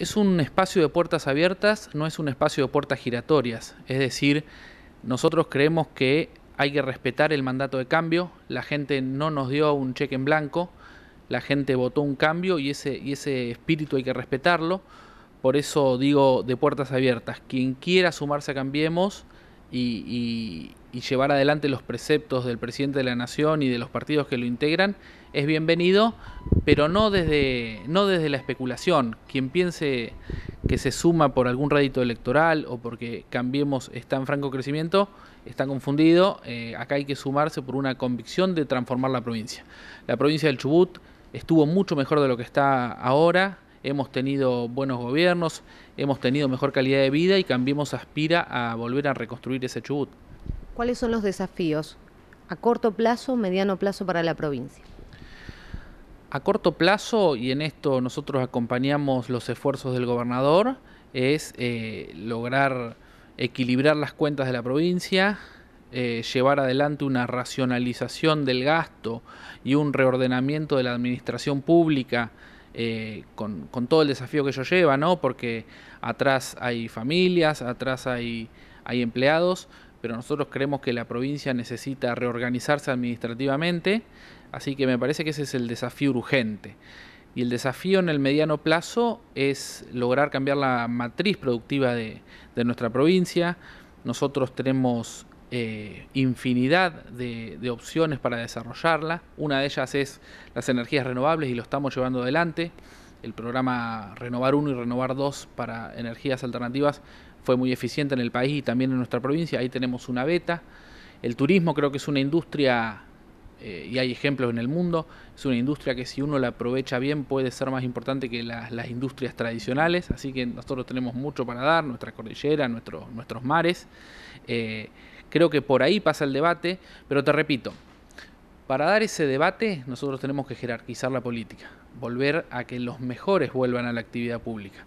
es un espacio de puertas abiertas, no es un espacio de puertas giratorias. Es decir, nosotros creemos que hay que respetar el mandato de cambio, la gente no nos dio un cheque en blanco, la gente votó un cambio y ese, y ese espíritu hay que respetarlo. Por eso digo de puertas abiertas, quien quiera sumarse a Cambiemos y, llevar adelante los preceptos del presidente de la Nación y de los partidos que lo integran, es bienvenido, pero no desde, no desde la especulación. Quien piense que se suma por algún rédito electoral o porque Cambiemos está en franco crecimiento, está confundido. Eh, acá hay que sumarse por una convicción de transformar la provincia. La provincia del Chubut estuvo mucho mejor de lo que está ahora hemos tenido buenos gobiernos, hemos tenido mejor calidad de vida y Cambiemos aspira a volver a reconstruir ese Chubut. ¿Cuáles son los desafíos a corto plazo, mediano plazo para la provincia? A corto plazo, y en esto nosotros acompañamos los esfuerzos del gobernador, es eh, lograr equilibrar las cuentas de la provincia, eh, llevar adelante una racionalización del gasto y un reordenamiento de la administración pública eh, con, todo el desafío que ello lleva, ¿no? Porque atrás hay familias, atrás hay, hay empleados, pero nosotros creemos que la provincia necesita reorganizarse administrativamente, así que me parece que ese es el desafío urgente. Y el desafío en el mediano plazo es lograr cambiar la matriz productiva de, nuestra provincia. Nosotros tenemos eh, infinidad de, opciones para desarrollarla. Una de ellas es las energías renovables y lo estamos llevando adelante. El programa Renovar 1 y Renovar 2 para energías alternativas fue muy eficiente en el país y también en nuestra provincia. Ahí tenemos una beta. El turismo creo que es una industria, eh, y hay ejemplos en el mundo, es una industria que si uno la aprovecha bien puede ser más importante que las industrias tradicionales. Así que nosotros tenemos mucho para dar, nuestra cordillera, nuestros mares. Eh, Creo que por ahí pasa el debate, pero te repito, para dar ese debate nosotros tenemos que jerarquizar la política, volver a que los mejores vuelvan a la actividad pública.